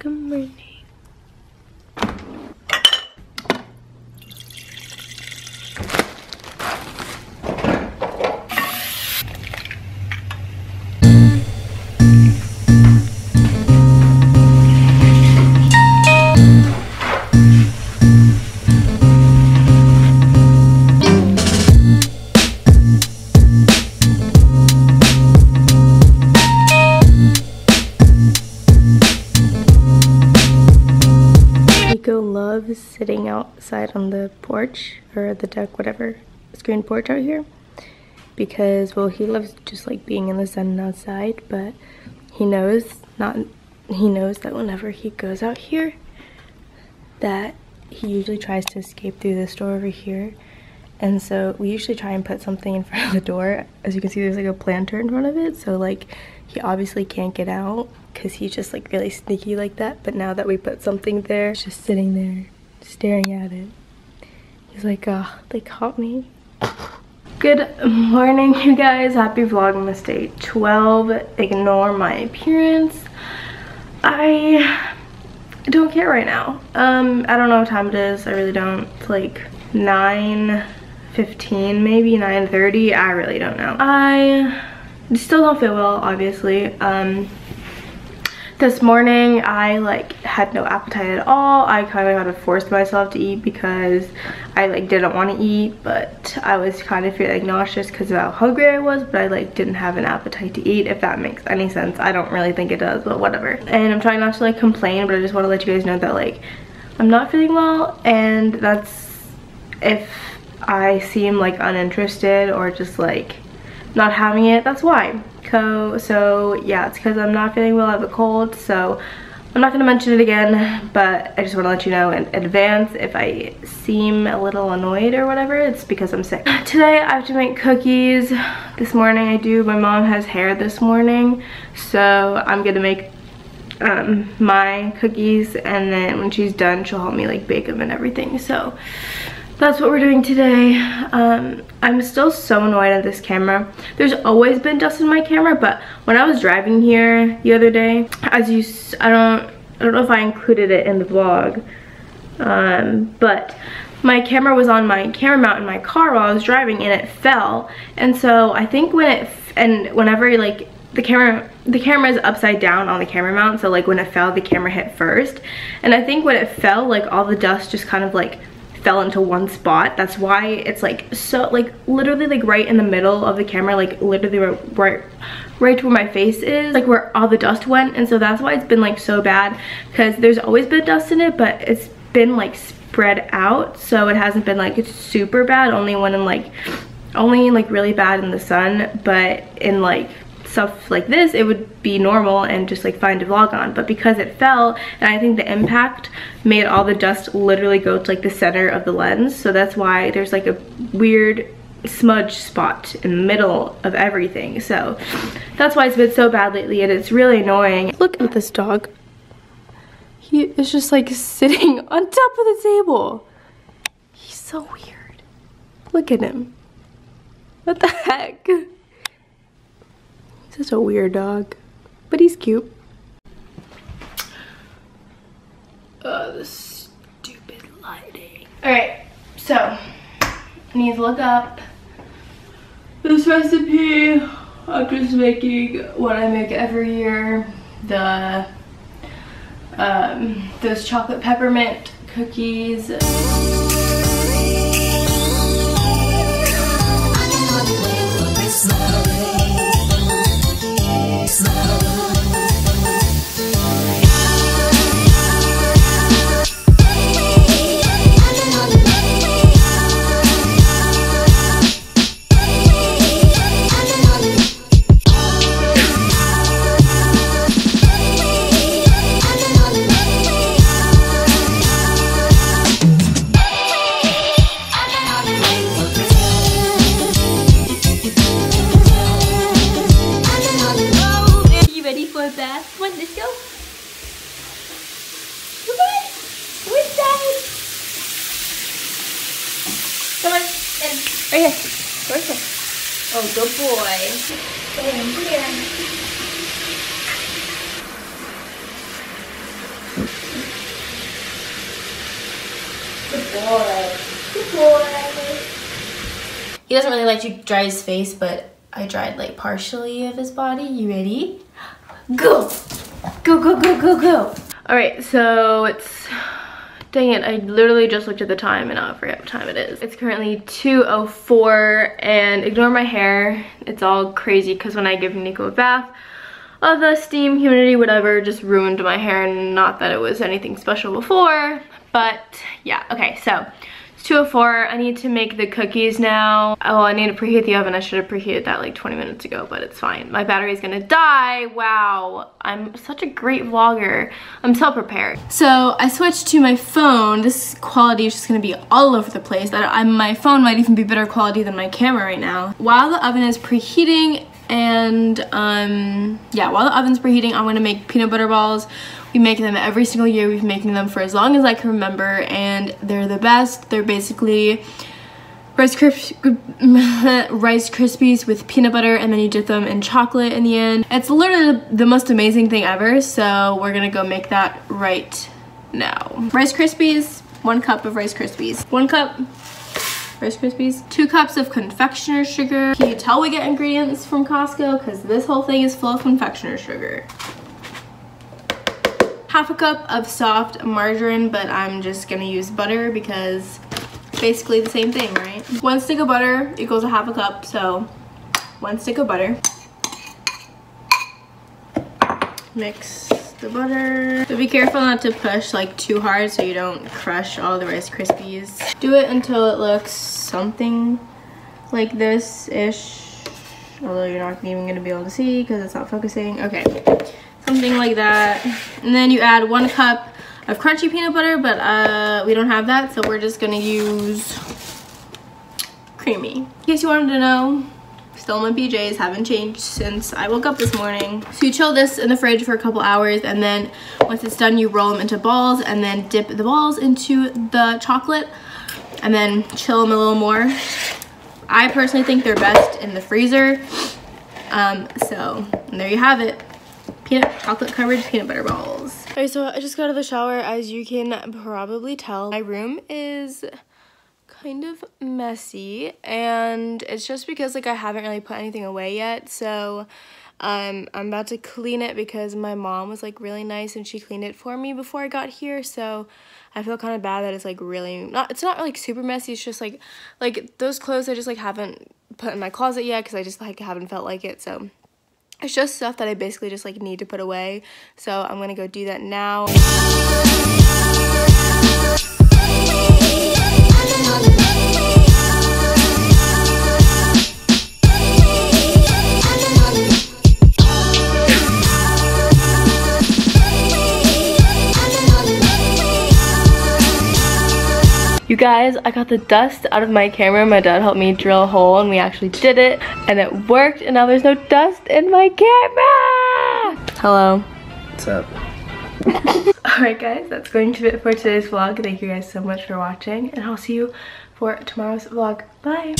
Good morning. Loves sitting outside on the porch or the deck, whatever, screen porch out here because well he loves just like being in the sun and outside but he knows not he knows that whenever he goes out here that he usually tries to escape through this door over here. And so we usually try and put something in front of the door. As you can see there's like a planter in front of it so like he obviously can't get out because he's just like really sneaky like that but now that we put something there just sitting there staring at it. He's like oh they caught me. Good morning you guys. Happy vlogmas day. 12 ignore my appearance. I don't care right now. Um i don't know what time it is. I really don't. It's like 9 15 maybe 9 30 i really don't know. I still don't feel well obviously. Um this morning I like had no appetite at all. I kind of had to force myself to eat because I like didn't want to eat but I was kind of feeling nauseous because of how hungry I was but I like didn't have an appetite to eat if that makes any sense. I don't really think it does but whatever. And I'm trying not to like complain but I just want to let you guys know that like I'm not feeling well and that's if I seem like uninterested or just like not having it that's why. Co so yeah it's because i'm not feeling well i have a cold so i'm not going to mention it again but i just want to let you know in advance if i seem a little annoyed or whatever it's because i'm sick. Today i have to make cookies. This morning i do. My mom has hair this morning so i'm gonna make um, my cookies and then when she's done she'll help me like bake them and everything so that's what we're doing today. Um, I'm still so annoyed at this camera. There's always been dust in my camera, but when I was driving here the other day, as you, I don't, I don't know if I included it in the vlog, um, but my camera was on my camera mount in my car while I was driving and it fell. And so I think when it, and whenever like the camera the camera is upside down on the camera mount so like when it fell the camera hit first and i think when it fell like all the dust just kind of like fell into one spot. That's why it's like so like literally like right in the middle of the camera like literally right right, right where my face is like where all the dust went. And so that's why it's been like so bad because there's always been dust in it but it's been like spread out. So it hasn't been like super bad only when in like only like really bad in the sun but in like stuff like this, it would be normal and just like fine to vlog on. But because it fell, and I think the impact made all the dust literally go to like the center of the lens. So that's why there's like a weird smudge spot in the middle of everything. So that's why it's been so bad lately and it's really annoying. Look at this dog. He is just like sitting on top of the table. He's so weird. Look at him. What the heck? Such a weird dog, but he's cute. Oh, stupid lighting. Alright, so, I need to look up this recipe. I'm just making what I make every year. The, um, those chocolate peppermint cookies. a. Come on, let's go. Come on. Which side? Come on. In. Right here. Perfect. Oh, good boy. Go ahead. Good boy. Good boy. He doesn't really like to dry his face, but I dried like partially of his body. You ready? Go! Go, go, go, go, go. All right, so it's, dang it, I literally just looked at the time and I forget what time it is. It's currently 2.04 and ignore my hair. It's all crazy because when I give Nico a bath, all the steam, humidity, whatever, just ruined my hair. And not that it was anything special before, but yeah, okay, so it's 2.04. I need to make the cookies now. Oh, I need to preheat the oven. I should have preheated that like 20 minutes ago, but it's fine. My battery's gonna die. Wow, I'm such a great vlogger. I'm so prepared. So I switched to my phone. This quality is just gonna be all over the place. That I, my phone might even be better quality than my camera right now. While the oven is preheating, and um, yeah, while the oven's preheating, I'm gonna make peanut butter balls. We make them every single year. We've been making them for as long as I can remember, and they're the best. They're basically Rice, Rice Krispies with peanut butter and then you dip them in chocolate in the end. It's literally the most amazing thing ever, so we're gonna go make that right now. Rice Krispies, one cup of Rice Krispies. One cup Rice Krispies. Two cups of confectioner sugar. Can you tell we get ingredients from Costco? Because this whole thing is full of confectioner sugar. Half a cup of soft margarine, but I'm just gonna use butter because basically the same thing, right? One stick of butter equals a half a cup, so one stick of butter. Mix the butter. But be careful not to push like too hard so you don't crush all the Rice Krispies. Do it until it looks something like this-ish. Although you're not even gonna be able to see because it's not focusing. Okay, something like that. And then you add one cup of crunchy peanut butter, but uh, we don't have that, so we're just gonna use creamy. In case you wanted to know, Still my PJs, haven't changed since I woke up this morning. So you chill this in the fridge for a couple hours and then once it's done, you roll them into balls and then dip the balls into the chocolate and then chill them a little more. I personally think they're best in the freezer. Um, so there you have it. Peanut chocolate covered peanut butter balls. Okay, so I just got out of the shower. As you can probably tell, my room is kind of messy and it's just because like I haven't really put anything away yet so um, I'm about to clean it because my mom was like really nice and she cleaned it for me before I got here so I feel kind of bad that it's like really not it's not like super messy it's just like like those clothes I just like haven't put in my closet yet because I just like haven't felt like it so it's just stuff that I basically just like need to put away. So I'm gonna go do that now You guys, I got the dust out of my camera. My dad helped me drill a hole and we actually did it and it worked and now there's no dust in my camera. Hello. What's up? Alright guys, that's going to be it for today's vlog. Thank you guys so much for watching and I'll see you for tomorrow's vlog. Bye!